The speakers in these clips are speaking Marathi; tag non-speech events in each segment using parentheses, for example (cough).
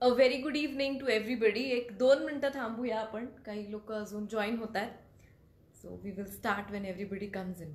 A very good evening to everybody एक दोन मिनटं थांबूया आपण. काही लोक अजून जॉईन होत आहेत. So we will start when everybody comes in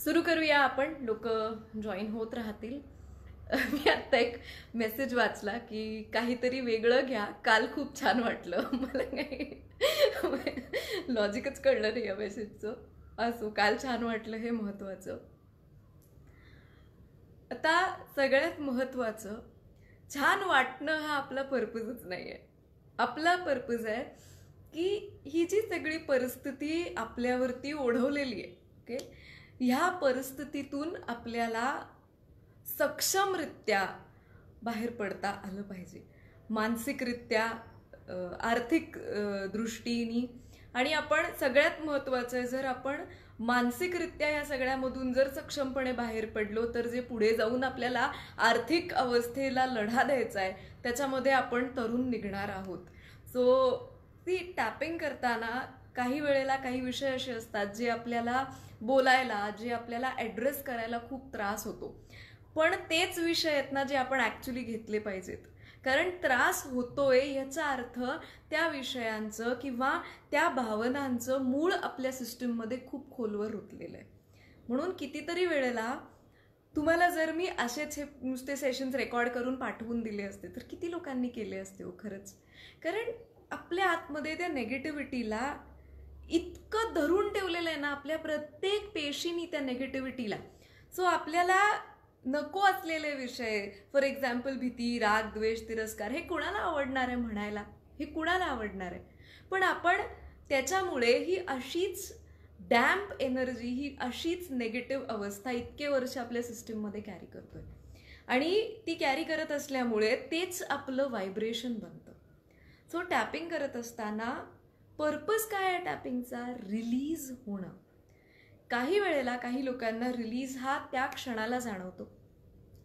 सुरू करूया आपण. लोक जॉईन होत राहतील. (laughs) मी आत्ता एक मेसेज वाचला की काहीतरी वेगळं घ्या. काल खूप छान वाटलं. (laughs) मला काही (laughs) लॉजिकच कळलं नाही या मेसेजचं असो काल छान वाटलं हे महत्त्वाचं आता सगळ्यात महत्त्वाचं छान वाटणं हा आपला पर्पजच नाही आहे आपला पर्पज आहे की ही जी सगळी परिस्थिती आपल्यावरती ओढवलेली आहे ओके ह्या परिस्थितीतून आपल्याला सक्षमरित्या बाहेर पडता आलं पाहिजे. मानसिकरित्या आर्थिक दृष्टीनी. आणि आपण सगळ्यात महत्त्वाचं आहे जर आपण मानसिकरित्या या सगळ्यामधून जर सक्षमपणे बाहेर पडलो तर जे पुढे जाऊन आपल्याला आर्थिक अवस्थेला लढा द्यायचा आहे त्याच्यामध्ये आपण तरुण निघणार आहोत. सो ती टॅपिंग करताना काही वेळेला काही विषय असे असतात जे आपल्याला बोलायला जे आपल्याला ॲड्रेस करायला खूप त्रास होतो. पण तेच विषय आहेत ना जे आपण ॲक्च्युली घेतले पाहिजेत. कारण त्रास होतोय याचा अर्थ त्या विषयांचं किंवा त्या भावनांचं मूळ आपल्या सिस्टीममध्ये खूप खोलवर रुतलेलं आहे. म्हणून कितीतरी वेळेला तुम्हाला जर मी असेच हे नुसते सेशन्स रेकॉर्ड करून पाठवून दिले असते तर किती लोकांनी केले असते हो खरंच? कारण आपल्या आतमध्ये त्या नेगेटिव्हिटीला इतकं धरून ठेवलेलं आहे ना आपल्या प्रत्येक पेशीनी त्या नेगेटिव्हिटीला सो आपल्याला नको असलेले विषय फॉर एक्झाम्पल भीती राग द्वेष तिरस्कार हे कुणाला आवडणार आहे म्हणायला? हे कुणाला आवडणार आहे? पण आपण त्याच्यामुळे ही अशीच डॅम्प एनर्जी ही अशीच नेगेटिव्ह अवस्था इतके वर्ष आपल्या सिस्टीममध्ये कॅरी करतोय. आणि ती कॅरी करत असल्यामुळे तेच आपलं व्हायब्रेशन बनतं. सो टॅपिंग करत असताना पर्पज काय आहे टॅपिंगचा रिलीज होणं. काही वेळेला काही लोकांना रिलीज हा त्या क्षणाला जाणवतो.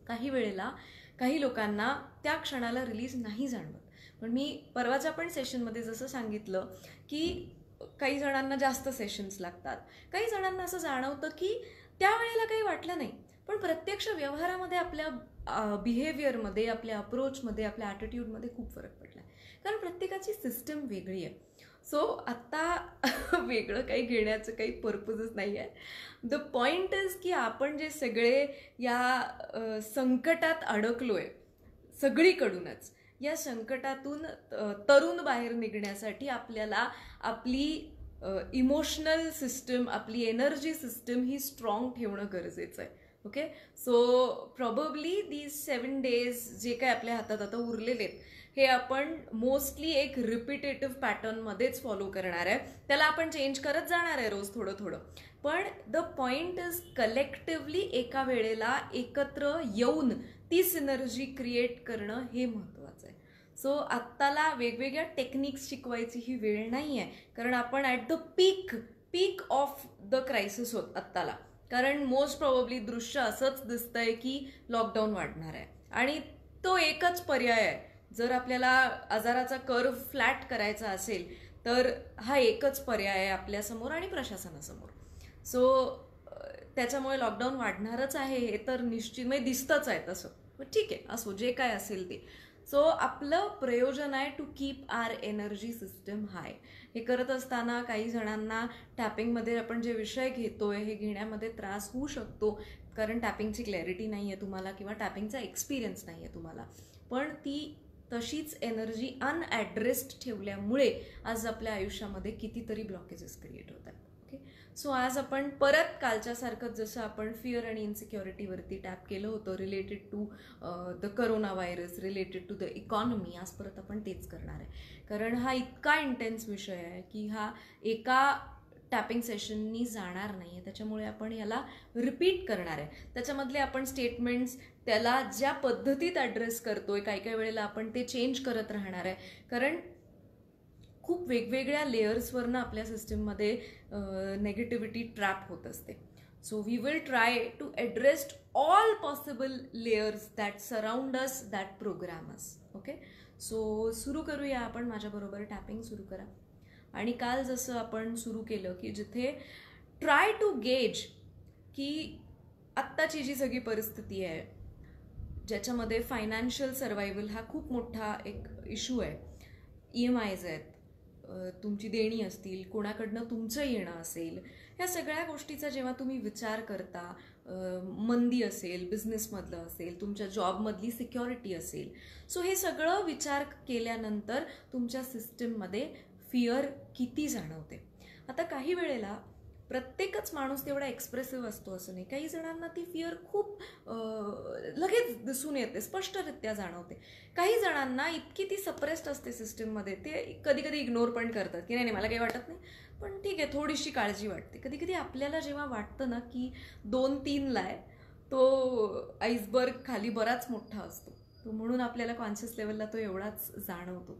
काही वेळेला काही लोकांना त्या क्षणाला रिलीज नाही जाणवत. पण मी परवाच्या पण सेशनमध्ये जसं सांगितलं की काही जणांना जास्त सेशन्स लागतात. काही जणांना असं जाणवतं की त्यावेळेला काही वाटलं नाही. पण प्रत्यक्ष व्यवहारामध्ये आपल्या बिहेवियरमध्ये आपल्या अप्रोचमध्ये आपल्या ॲटिट्यूडमध्ये खूप फरक पडला आहे कारण प्रत्येकाची सिस्टम वेगळी आहे. सो आत्ता (laughs) वेगळं काही घेण्याचं काही पर्पजच नाही आहे द पॉईंट इज की आपण जे सगळे या संकटात अडकलो आहे सगळीकडूनच या संकटातून तरुण बाहेर निघण्यासाठी आपल्याला आपली इमोशनल सिस्टम आपली एनर्जी सिस्टम ही स्ट्रॉंग ठेवणं गरजेचं आहे. Okay so probably these seven days जे काय आपल्या हातात आता उरलेले आहेत हे आपण मोस्टली एक रिपिटेटिव्ह पॅटर्नमध्येच फॉलो करणार आहे. त्याला आपण चेंज करत जाणार आहे रोज थोडं थोडं. पण द पॉइंट इज कलेक्टिव्हली एका वेळेला एकत्र येऊन ती सिनर्जी क्रिएट करणं हे महत्त्वाचं आहे. सो आत्ताला वेगवेगळ्या टेक्निक्स शिकवायची ही वेळ नाही आहे कारण आपण at the peak peak of the crisis होत आत्ताला. कारण मोस्ट प्रॉबली दृश्य असंच दिसतंय की लॉकडाऊन वाढणार आहे. आणि तो एकच पर्याय आहे. जर आपल्याला आजाराचा कर्व फ्लॅट करायचा असेल तर हा एकच पर्याय आहे आपल्यासमोर आणि प्रशासनासमोर. सो त्याच्यामुळे लॉकडाऊन वाढणारच आहे हे तर निश्चित म्हणजे दिसतंच आहे तसं. ठीक आहे असो जे काय असेल ते. सो आपलं प्रयोजन आहे to keep our energy system high हे करत असताना काही जणांना टॅपिंगमध्ये आपण जे विषय घेतोय हे घेण्यामध्ये त्रास होऊ शकतो कारण टॅपिंगची क्लॅरिटी नाही आहे तुम्हाला किंवा टॅपिंगचा एक्सपिरियन्स नाही आहे तुम्हाला. पण ती तशीच एनर्जी अनॲड्रेस्ड ठेवल्यामुळे आज आपल्या आयुष्यामध्ये कितीतरी ब्लॉकेजेस क्रिएट होत आहेत. ओके सो आज आपण परत कालच्यासारखं जसं आपण फिअर आणि इन्सिक्युरिटीवरती टॅप केलं होतं related to the corona virus related to the economy आज परत आपण तेच करणार आहे. कारण हा इतका इंटेन्स विषय आहे की हा एका टॅपिंग सेशननी जाणार नाही आहे त्याच्यामुळे आपण याला रिपीट करणार आहे. त्याच्यामधले आपण स्टेटमेंट्स त्याला ज्या पद्धतीत ॲड्रेस करतो आहे काही काही वेळेला आपण ते चेंज करत राहणार आहे. कारण खूप वेगवेगळ्या लेयर्सवरनं आपल्या सिस्टीममध्ये नेगेटिव्हिटी ट्रॅप होत असते. So we will try to addressed all possible layers that surround us that program us okay so सुरू करूया आपण. माझ्याबरोबर टॅपिंग सुरू करा. आणि काल जसं आपण सुरू केलं की जिथे ट्राय टू गेज की आत्ताची जी सगळी परिस्थिती आहे ज्याच्यामध्ये फायनान्शियल सर्वायवल हा खूप मोठा एक इश्यू आहे. ई एम आयज आहेत तुमची देणी असतील कोणाकडनं तुमचं येणं असेल ह्या सगळ्या गोष्टीचा जेव्हा तुम्ही विचार करता मंदी असेल बिझनेसमधलं असेल तुमच्या जॉबमधली सिक्युरिटी असेल सो हे सगळं विचार केल्यानंतर तुमच्या सिस्टीममध्ये फिअर किती जाणवते. आता काही वेळेला प्रत्येकच माणूस तेवढा एक्सप्रेसिव्ह असतो असं नाही. काही जणांना ती फिअर खूप लगेच दिसून येते स्पष्टरित्या जाणवते. काही जणांना इतकी ती सप्रेस्ड असते सिस्टीममध्ये ते कधी कधी इग्नोर पण करतात की नाही नाही मला काही वाटत नाही. पण ठीक आहे थोडीशी काळजी वाटते. कधी कधी आपल्याला जेव्हा वाटतं ना की दोन तीनला आहे तो आईसबर्ग खाली बराच मोठा असतो. तो म्हणून आपल्याला कॉन्शियस लेवलला तो एवढाच जाणवतो.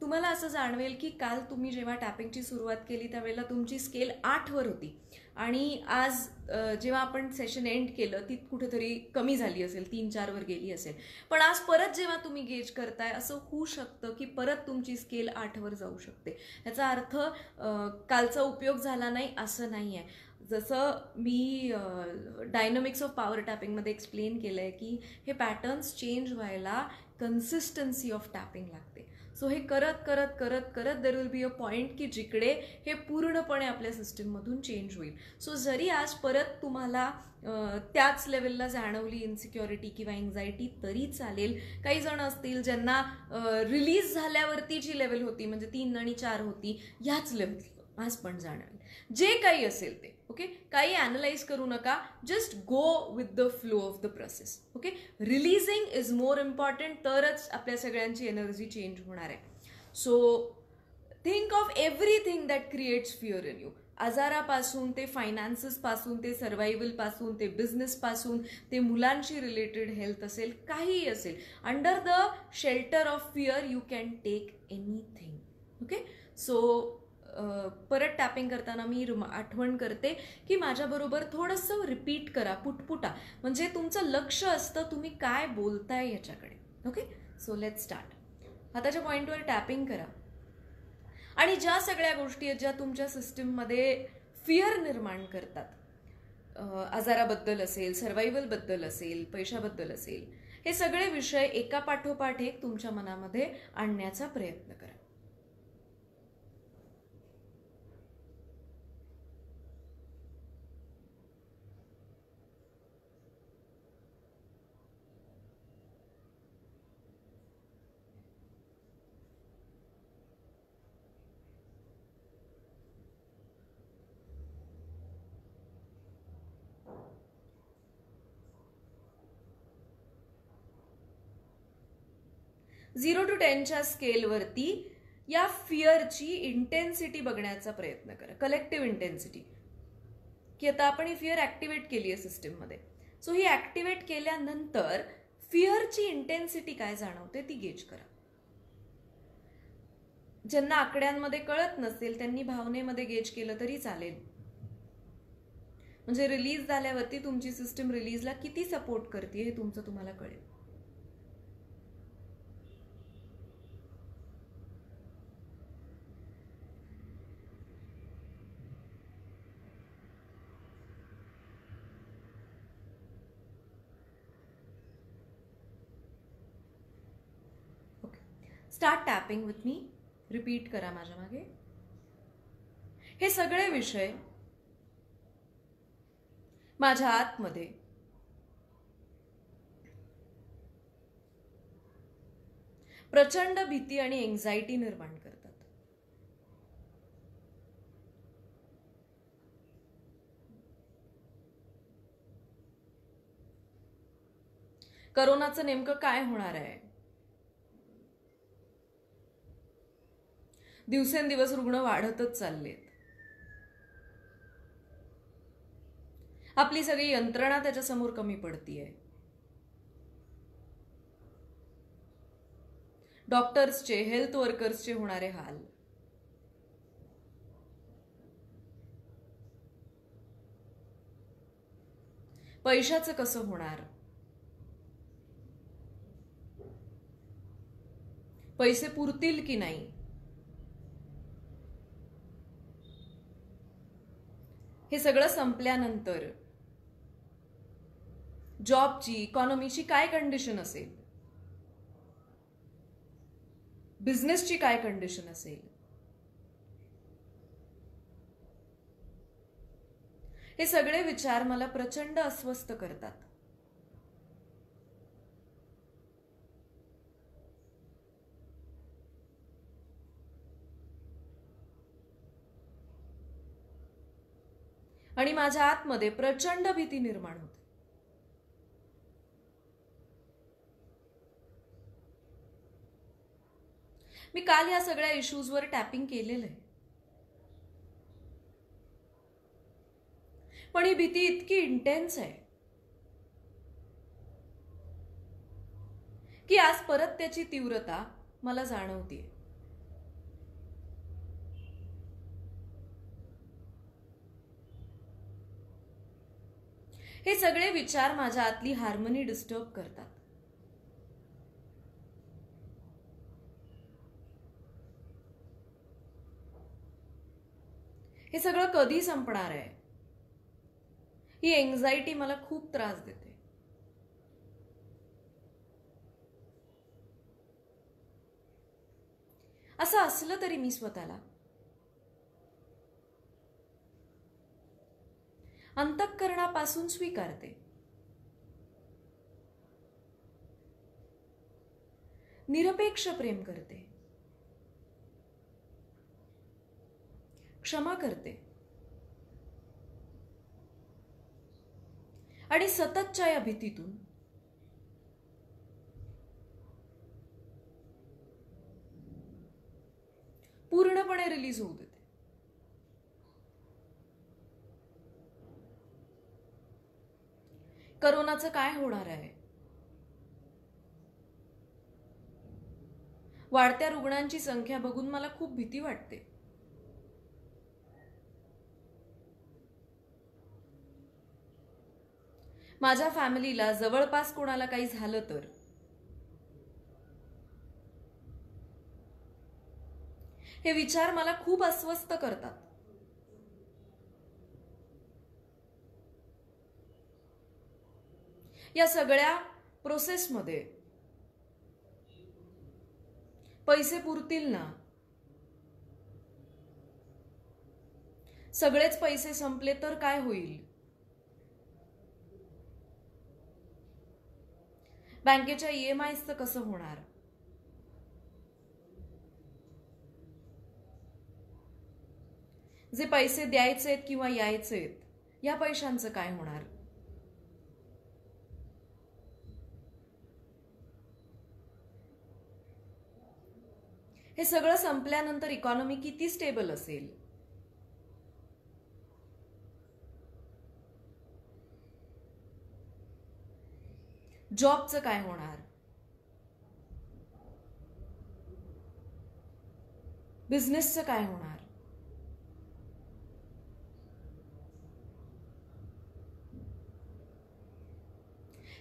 तुम्हाला असं जाणवेल की काल तुम्ही जेव्हा टॅपिंगची सुरुवात केली त्यावेळेला तुमची स्केल आठवर होती. आणि आज जेव्हा आपण सेशन एंड केलं ती कुठेतरी कमी झाली असेल तीन चारवर गेली असेल. पण आज परत जेव्हा तुम्ही गेज करताय असं होऊ शकतं की परत तुमची स्केल आठवर जाऊ शकते. ह्याचा अर्थ कालचा उपयोग झाला नाही असं नाही आहे जसं मी डायनॉमिक्स ऑफ पॉवर टॅपिंगमध्ये एक्सप्लेन केलं आहे की हे पॅटर्न्स चेंज व्हायला कन्सिस्टन्सी ऑफ टॅपिंग लागते. सो हे करत करत करत करत there will be a point की जिकडे हे पूर्णपणे आपल्या सिस्टीममधून चेंज होईल. सो जरी आज परत तुम्हाला त्याच लेवलला जाणवली इन्सिक्युरिटी किंवा एन्झायटी तरी चालेल. काही जण असतील ज्यांना रिलीज झाल्यावरती जी लेवल होती म्हणजे तीन आणि चार होती ह्याच लेवल आज पण जाणवेल. जे काही असेल ते. ओके? काही अनालाइज करू नका. Just go with the flow of the process okay? Releasing is more important तरच आपल्या सगळ्यांची एनर्जी चेंज होणार आहे. So think of everything that creates fear in you आजारापासून ते फायनान्सेसपासून ते सर्वायवलपासून ते बिझनेसपासून ते मुलांशी रिलेटेड हेल्थ असेल काहीही असेल. Under the shelter of fear you can take anything okay? So परत टॅपिंग करताना मी आठवण करते की माझ्याबरोबर थोडंसं रिपीट करा पुटपुटा. म्हणजे तुमचं लक्ष असतं तुम्ही काय बोलताय याच्याकडे. ओके सो लेट स्टार्ट आताच्या पॉईंटवर टॅपिंग करा. आणि ज्या सगळ्या गोष्टी आहेत ज्या तुमच्या सिस्टीममध्ये फिअर निर्माण करतात आजाराबद्दल असेल सर्वायवलबद्दल असेल पैशाबद्दल असेल हे सगळे विषय एका पाठोपाठ एक तुमच्या मनामध्ये आणण्याचा प्रयत्न करा. झिरो टू टेनच्या स्केलवरती या फिअरची इंटेन्सिटी बघण्याचा प्रयत्न करा. कलेक्टिव्ह इंटेन्सिटी की आता आपण ही फिअर ऍक्टिव्हेट केली आहे सिस्टीममध्ये सो ही ऍक्टिव्हेट केल्यानंतर फिअरची इंटेन्सिटी काय जाणवते ती गेज करा. ज्यांना आकड्यांमध्ये कळत नसेल त्यांनी भावनेमध्ये गेज केलं तरी चालेल. म्हणजे रिलीज झाल्यावरती तुमची सिस्टीम रिलीजला किती सपोर्ट करते हे तुमचं तुम्हाला कळेल. Start tapping with me repeat करा माझ्या मागे. हे सगळे विषय माझ्या आतमध्ये. प्रचंड भीती आणि एन्झायटी निर्माण करतात. करोनाचं नेमकं काय होणार आहे? दिवसेंदिवस रुग्ण वाढतच चाललेत. आपली सगळी यंत्रणा त्याच्यासमोर कमी पडतीये. डॉक्टर्सचे हेल्थ वर्कर्सचे होणारे हाल. पैशाचं कसं होणार? पैसे पुरतील की नाही? हे सगळं संपल्यानंतर जॉबची इकॉनॉमीची काय कंडिशन असेल? बिझनेसची काय कंडिशन असेल? हे सगळे विचार मला प्रचंड अस्वस्थ करतात. आणि माझ्या आतमध्ये प्रचंड भीती निर्माण होते. मी काल या सगळ्या इश्यूजवर टॅपिंग केलेलं आहे. पण ही भीती इतकी इंटेन्स आहे की आज परत त्याची तीव्रता मला जाणवतीये. हे सगळे विचार माझ्या आतली हार्मनी डिस्टर्ब करतात. हे सगळं कधी संपणार आहे? ही एन्झायटी मला खूप त्रास देते. असं असलं तरी मी स्वतःला. अंतःकरणापासून स्वीकारते. निरपेक्ष प्रेम करते. क्षमा करते. आणि सततच्या या भीतीतून पूर्णपणे रिलीज होऊ देते. करोनाचं काय होणार आहे? वाढत्या रुग्णांची संख्या बघून मला खूप भीती वाटते. माझ्या फॅमिलीला जवळपास कोणाला काही झालं तर? हे विचार मला खूप अस्वस्थ करतात. या सगळ्या प्रोसेसमध्ये पैसे पुरतील ना? सगळेच पैसे संपले तर काय होईल? बँकेच्या ईएमआयचं कसं होणार? जे पैसे द्यायचे आहेत किंवा यायचे आहेत या पैशांचं काय होणार? हे सगळं संपल्यानंतर इकॉनॉमी किती स्टेबल असेल? जॉबचं काय होणार? बिझनेसचं काय होणार?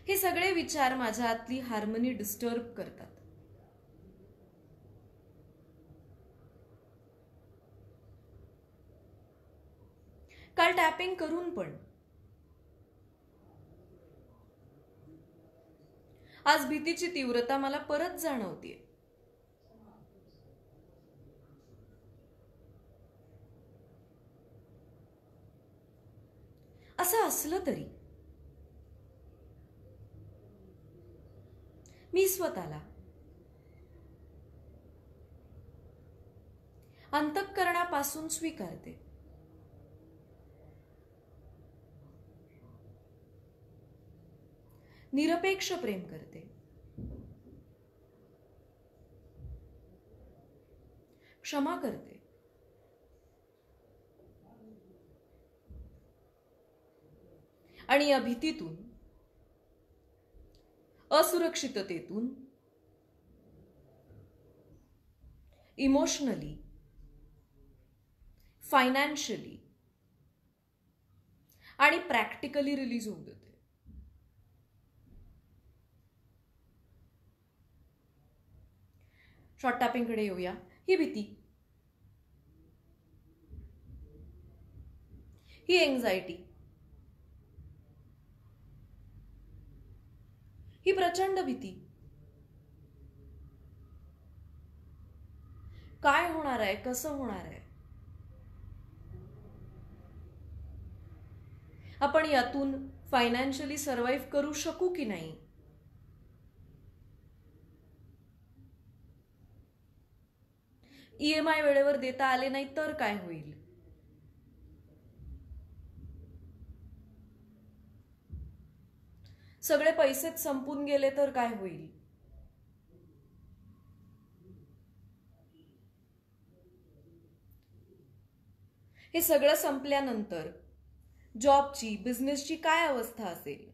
हे सगळे विचार माझ्या आतली हार्मनी डिस्टर्ब करतात. टॅपिंग करून पण. आज भीतीची तीव्रता मला परत जाणवतीये. असं असलं तरी. मी स्वतःला. अंतःकरणापासून स्वीकारते. निरपेक्ष प्रेम करते. क्षमा करते. आणि या भीतीतून असुरक्षिततेतून इमोशनली फायनान्शियली आणि प्रॅक्टिकली रिलीज होऊ देते शॉर्ट टॅपिंगकडे येऊया. ही भीती. ही एन्झायटी ही प्रचंड भीती. काय होणार आहे? कसं होणार आहे? आपण यातून फायनान्शियली सर्वाईव्ह करू शकू की नाही? ईएमआय वेळेवर देता आले नाही तर काय होईल? सगळे पैसेच संपून गेले तर काय होईल? हे सगळं संपल्यानंतर जॉबची बिझनेसची काय अवस्था असेल?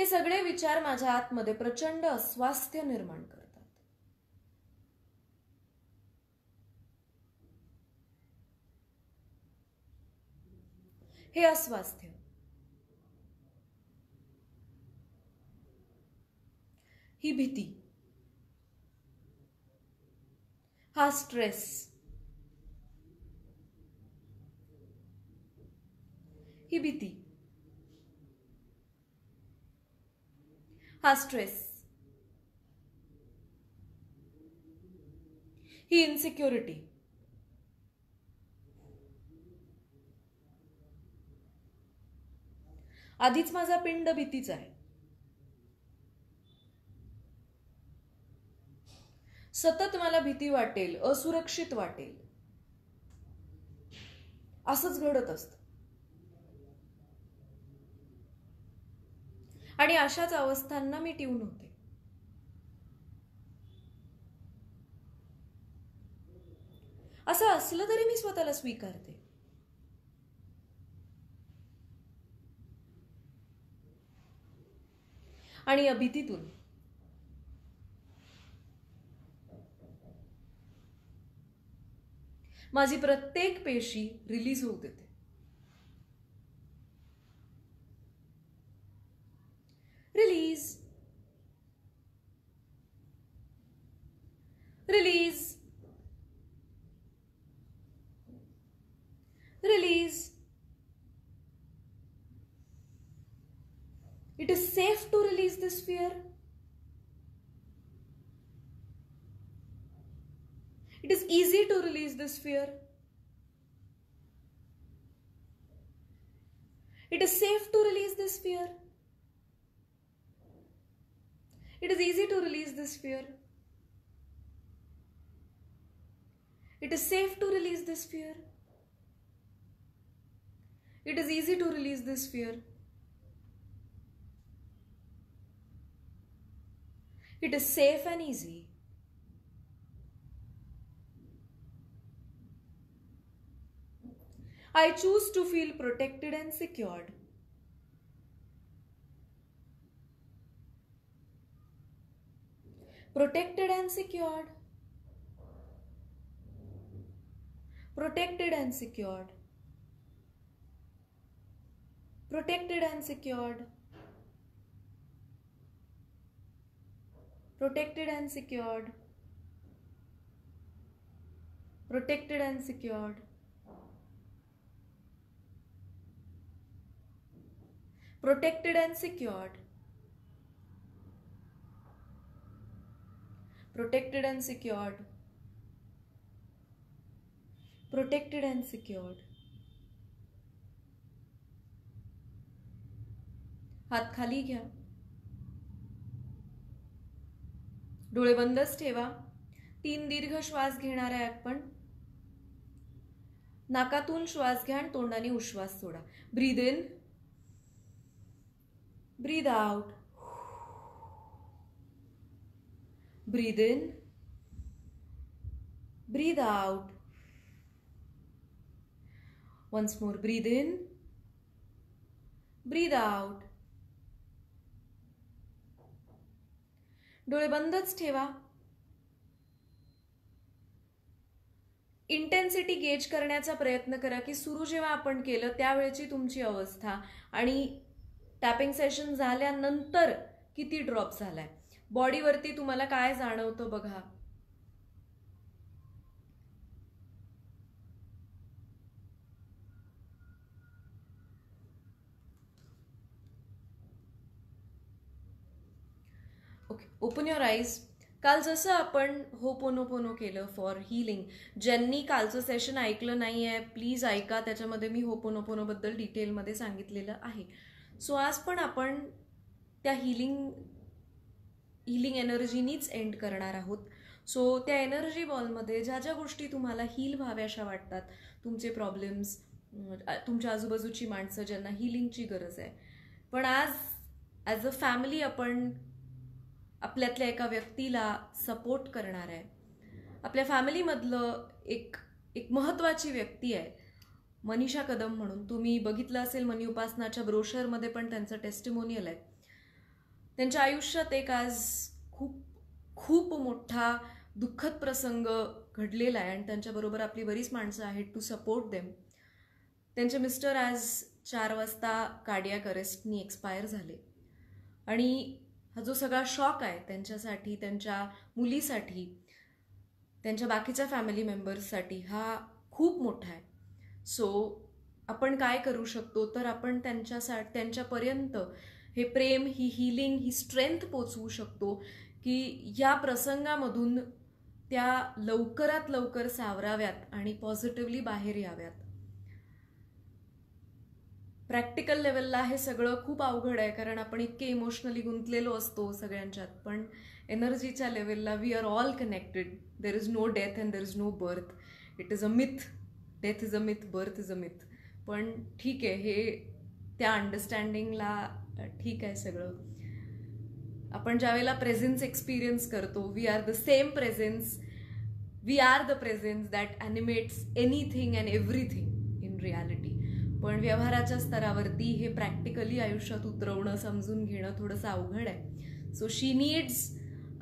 हे सगळे विचार माझ्या आतमध्ये प्रचंड अस्वास्थ्य निर्माण करतात. हे अस्वास्थ्य. ही भीती. हा स्ट्रेस. ही भीती. हा स्ट्रेस ही इन्सिक्युरिटी आधीच माझा पिंड भीतीचा आहे. सतत मला भीती वाटेल असुरक्षित वाटेल. असंच घडत असतं. आणि अशाच अवस्थांना मी ट्यून होते. असं असलं तरी मी स्वतःला स्वीकारते. आणि या भीतीतून माझी प्रत्येक पेशी रिलीज होऊ देते. Release. Release. Release. It is safe to release this fear. It is easy to release this fear. It is safe to release this fear. Easy to release this fear. It is safe to release this fear. It is easy to release this fear. It is safe and easy. I choose to feel protected and secured. Protected and secured. Protected and secured. Protected and secured. protected and secured protected and secured protected and secured protected and secured. Protected and secured हात खाली घ्या. डोळे बंदच ठेवा. तीन दीर्घ श्वास घेणार आहे आपण नाकातून श्वास घ्या आणि तोंडाने उश्वास सोडा. Breathe in breathe out breathe in breathe out. Once more breathe in Breathe out. डोळे बंदच ठेवा इंटेन्सिटी गेज करण्याचा प्रयत्न करा की सुरू जेव्हा आपण केलं त्यावेळेची तुमची अवस्था आणि टॅपिंग सेशन झाल्यानंतर किती ड्रॉप झालाय बॉडीवरती तुम्हाला काय जाणवतं बघा? ओके ओपन युअर आईज काल जसं आपण हो पोनो पोनो केलं फॉर हिलिंग ज्यांनी कालचं सेशन ऐकलं नाही आहे प्लीज ऐका. त्याच्यामध्ये मी हो पोनो पोनोबद्दल डिटेलमध्ये सांगितलेलं आहे. सो आज पण आपण त्या हिलिंग हिलिंग एनर्जीनीच एंड करणार आहोत. सो त्या एनर्जी बॉलमध्ये ज्या ज्या गोष्टी तुम्हाला हील व्हाव्याशा वाटतात तुमचे प्रॉब्लेम्स तुमच्या आजूबाजूची माणसं ज्यांना हिलिंगची गरज आहे. पण आज ॲज अ फॅमिली आपण आपल्यातल्या एका व्यक्तीला सपोर्ट करणार आहे. आपल्या फॅमिलीमधलं एक एक महत्त्वाची व्यक्ती आहे. मनीषा कदम म्हणून. तुम्ही बघितलं असेल मनी उपासनाच्या ब्रोशरमध्ये पण त्यांचं टेस्टिमोनियल आहे. त्यांच्या आयुष्यात एक आज खूप खूप मोठा दुःखद प्रसंग घडलेला आहे आणि त्यांच्याबरोबर आपली बरीच माणसं आहेत टू सपोर्ट देम त्यांचे मिस्टर आज चार वाजता कार्डियाक अरेस्टनी एक्सपायर झाले. आणि हा जो सगळा शॉक आहे त्यांच्यासाठी त्यांच्या मुलीसाठी त्यांच्या बाकीच्या फॅमिली मेंबर्ससाठी हा खूप मोठा आहे. सो आपण काय करू शकतो? तर आपण त्यांच्यासा त्यांच्यापर्यंत हे प्रेम ही हिलिंग ही स्ट्रेंथ पोचवू शकतो की या प्रसंगामधून त्या लवकरात लवकर सावराव्यात आणि पॉझिटिव्हली बाहेर याव्यात. प्रॅक्टिकल लेवलला हे सगळं खूप अवघड आहे कारण आपण इतके इमोशनली गुंतलेलो असतो सगळ्यांच्यात पण एनर्जीच्या लेवलला we are all connected there is no death and there is no birth it is a myth death is a myth birth is a myth पण ठीक आहे हे त्या अंडरस्टँडिंगला ठीक आहे सगळं. आपण ज्यावेळेला प्रेझेन्स एक्सपिरियन्स करतो we are the same presence we are the presence that animates anything and everything in reality पण व्यवहाराच्या स्तरावरती हे प्रॅक्टिकली आयुष्यात उतरवणं समजून घेणं थोडंसं अवघड आहे. So she needs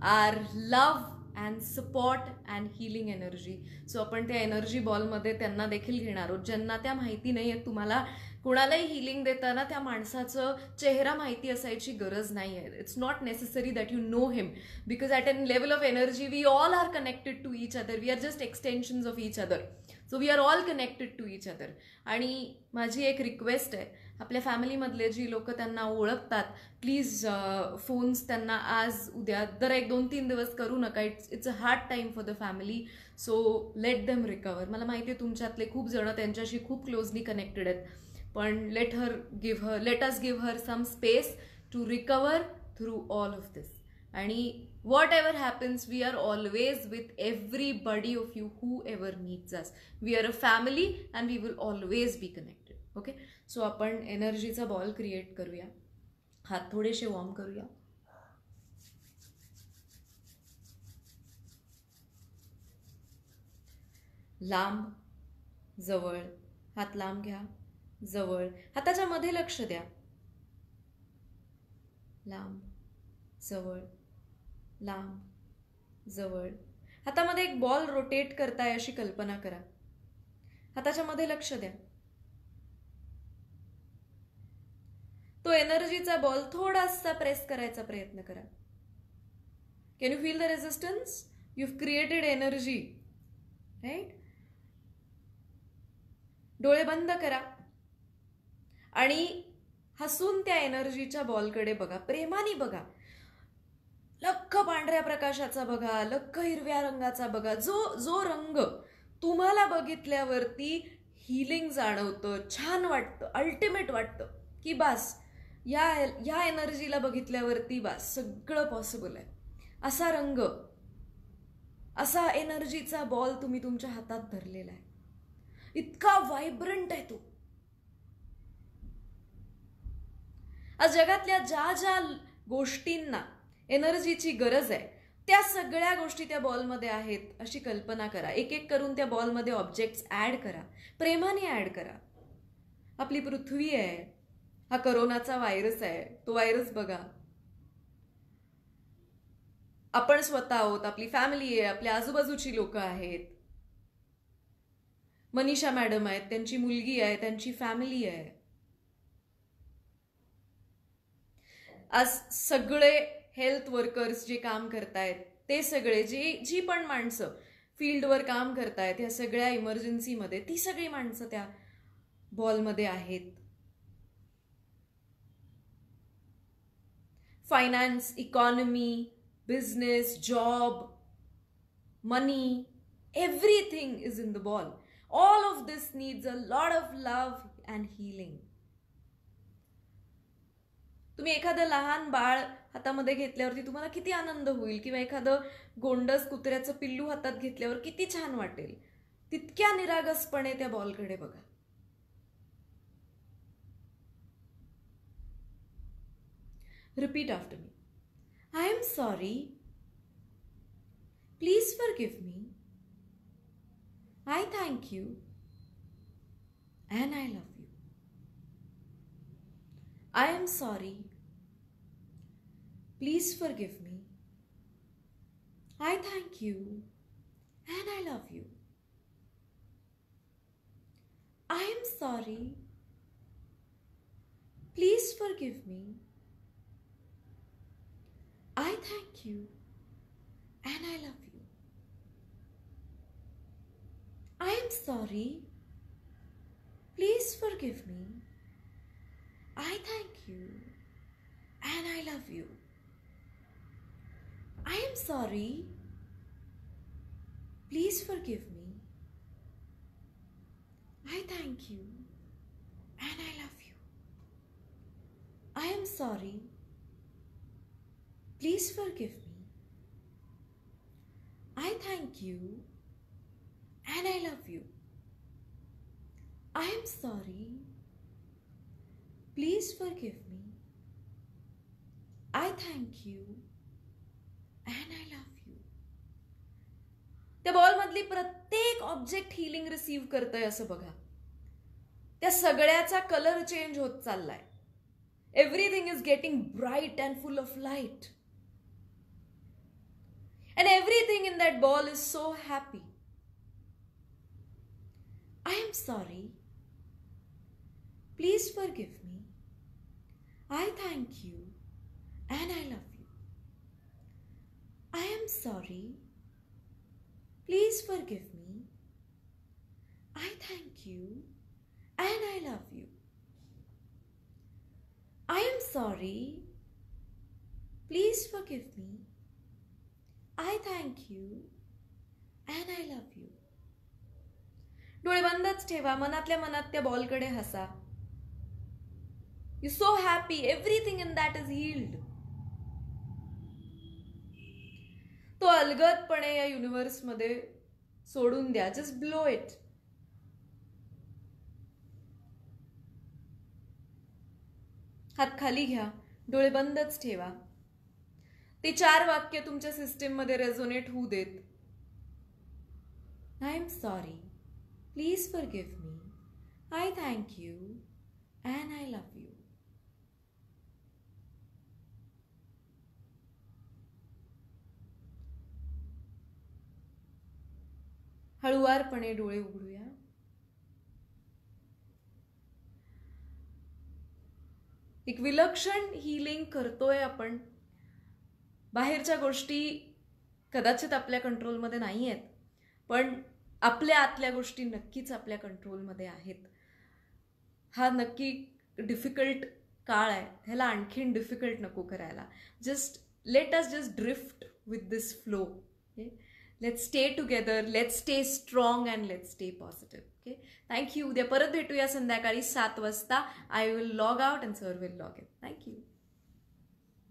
our love and support and healing energy so आपण त्या एनर्जी बॉलमध्ये त्यांना देखील घेणार आहोत. ज्यांना त्या माहिती नाही आहेत तुम्हाला कुणालाही हिलिंग देताना त्या माणसाचं चेहरा माहिती असायची गरज नाही आहे it's not necessary that you know him because at an level of energy we all are connected to each other we are just extensions of each other so we are all connected to each other आणि माझी एक रिक्वेस्ट आहे आपल्या फॅमिलीमधले जी लोक त्यांना ओळखतात प्लीज फोन्स uh, त्यांना आज उद्या दर एक दोन तीन दिवस करू नका. It's it's a hard time for the family so let them recover मला माहिती आहे तुमच्यातले खूप जणं त्यांच्याशी खूप क्लोजली कनेक्टेड आहेत. पण let her give her let us give her some space to recover through all of this आणि whatever happens we are always with everybody of you whoever needs us we are a family and we will always be connected okay so आपण एनर्जीचा बॉल क्रिएट करूया. हात थोडेसे वॉर्म करूया. लांब जवळ हात लांब घ्या. जवळ. हाताच्या मध्ये लक्ष द्या. लांब जवळ लांब जवळ. हातामध्ये एक बॉल रोटेट करताय अशी कल्पना करा. हाताच्या मध्ये लक्ष द्या. तो एनर्जीचा बॉल थोडासा प्रेस करायचा प्रयत्न करा. Can you feel the resistance you created energy right डोळे बंद करा. आणि हसून त्या एनर्जीच्या बॉलकडे बघा प्रेमाने बघा. लख पांढऱ्या प्रकाशाचा बघा लख हिरव्या रंगाचा बघा. जो जो रंग तुम्हाला बघितल्यावरती हिलिंग जाणवतं छान वाटतं अल्टिमेट वाटतं की बास या या एनर्जीला बघितल्यावरती बास सगळं पॉसिबल आहे. असा रंग असा एनर्जीचा बॉल तुम्ही तुमच्या हातात धरलेला आहे. इतका व्हायब्रंट आहे तो. आज जगातल्या ज्या ज्या गोष्टींना एनर्जीची गरज आहे त्या सगळ्या गोष्टी त्या बॉलमध्ये आहेत अशी कल्पना करा. एक एक करून त्या बॉलमध्ये ऑब्जेक्ट्स ॲड करा. प्रेमाने ॲड करा. आपली पृथ्वी आहे हा करोनाचा व्हायरस आहे तो व्हायरस बघा. आपण स्वतः आहोत आपली फॅमिली आहे आपल्या आजूबाजूची लोक आहेत. मनीषा मॅडम आहेत त्यांची मुलगी आहे त्यांची फॅमिली आहे. आज सगळे हेल्थ वर्कर्स जे काम करतायत ते सगळे जी जी पण माणसं फील्डवर काम करतायत ह्या सगळ्या इमर्जन्सीमध्ये ती सगळी माणसं त्या बॉलमध्ये आहेत. Finance economy business job money everything is in the ball all of this needs a lot of love and healing तुम्ही एखादं लहान बाळ हातामध्ये घेतल्यावरती तुम्हाला किती आनंद होईल? किंवा एखादं गोंडस कुत्र्याचं पिल्लू हातात घेतल्यावर किती छान वाटेल? तितक्या निरागसपणे त्या बॉलकडे बघा. Repeat after me I am sorry please forgive me I thank you and I love you I am sorry Please forgive me. I thank you and I love you. I am sorry. Please forgive me. I thank you and I love you. I am sorry. Please forgive me. I thank you and I love you. I am sorry. Please forgive me. I thank you and I love you. I am sorry. Please forgive me. I thank you and I love you. I am sorry. Please forgive me. I thank you and I love you त्या बॉलमधली प्रत्येक ऑब्जेक्ट हिलिंग रिसीव्ह करतंय असं बघा. त्या सगळ्याचा कलर चेंज होत चाललाय. Everything is getting bright and full of light and everything in that ball is so happy I am sorry please forgive me I thank you and I love. I am sorry please forgive me I thank you and I love you I am sorry please forgive me I thank you and I love you डोळे बंदच ठेवा मनातल्या मनात त्या बॉलकडे हसा. You so happy everything in that is healed तो अलगदपणे या युनिव्हर्समध्ये सोडून द्या. जस्ट ब्लो इट हात खाली घ्या. डोळे बंदच ठेवा. ते चार वाक्य तुमच्या सिस्टीममध्ये रेझोनेट होऊ देत. I am sorry please forgive me I thank you and I love you हळुवारपणे डोळे उघडूया. एक विलक्षण हिलिंग करतोय आपण. बाहेरच्या गोष्टी कदाचित आपल्या कंट्रोलमध्ये नाही आहेत पण आपल्या आतल्या गोष्टी नक्कीच आपल्या कंट्रोलमध्ये आहेत. हा नक्की डिफिकल्ट काळ आहे. ह्याला आणखीन डिफिकल्ट नको करायला. Just let us just drift with this flow let's stay together let's stay strong and let's stay positive okay thank you उद्या परत भेटूया संध्याकाळी सात वाजता. I will log out and sir will log in thank you